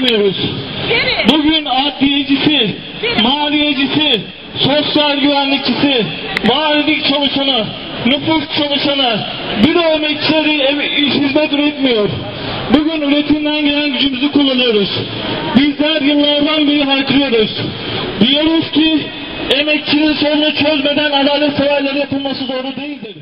üretemiyoruz. Bugün adliyecisi, maliyecisi, sosyal güvenlikçisi, valilik çalışanı, nüfus çalışanı, büro emekçileri ev- hizmet üretmiyor. Bugün üretimden gelen gücümüzü kullanıyoruz. Bizler yıllardan beri haykırıyoruz. Diyoruz ki emekçinin sorunu çözmeden adalet severlere yapılması doğru değildir.